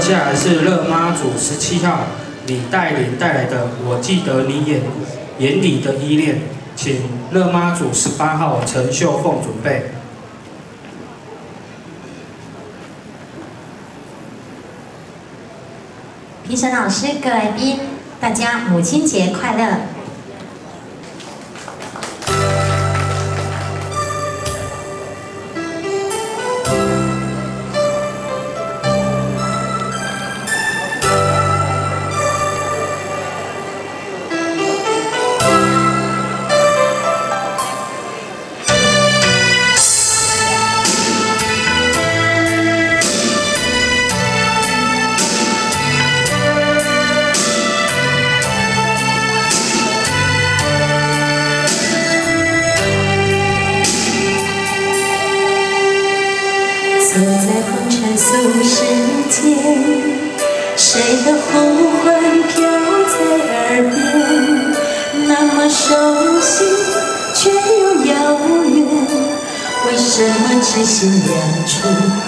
接下来是乐妈祖十七号李代林带来的《我记得你眼眼里的依恋》，请乐妈祖十八号陈秀凤准备。评审老师、各来宾，大家母亲节快乐！红尘俗世间，谁的呼唤飘在耳边？那么熟悉，却又遥远。为什么痴心两处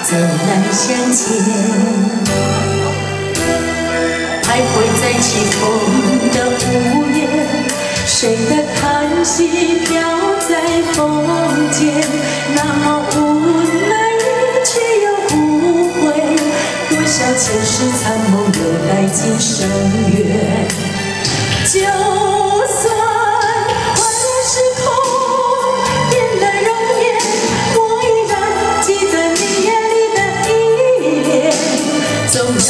总难相见？徘徊在起风的午夜，谁的叹息飘在风间？那么无前世残梦又带进深渊，就算换了时空，变了容颜，我依然记得你眼里的依恋。纵然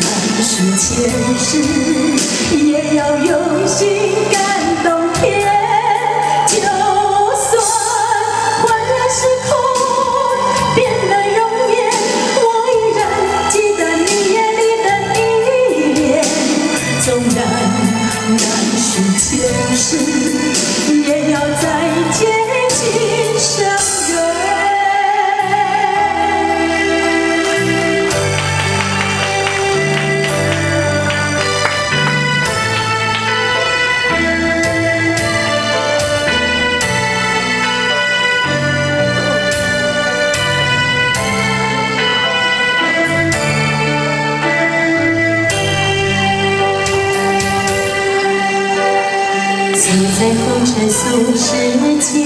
难续前世，也要用心感难续前世，也要再见今生缘。尘俗世间，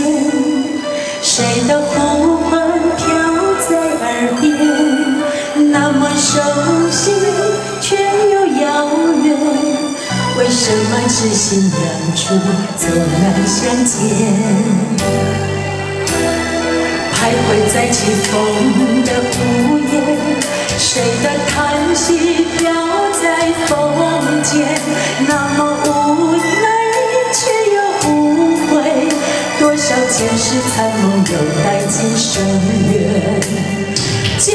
谁的呼唤飘在耳边？那么熟悉，却又遥远。为什么知心两处总难相见？徘徊在起风的午夜，谁的叹息飘是残梦又带进深渊，就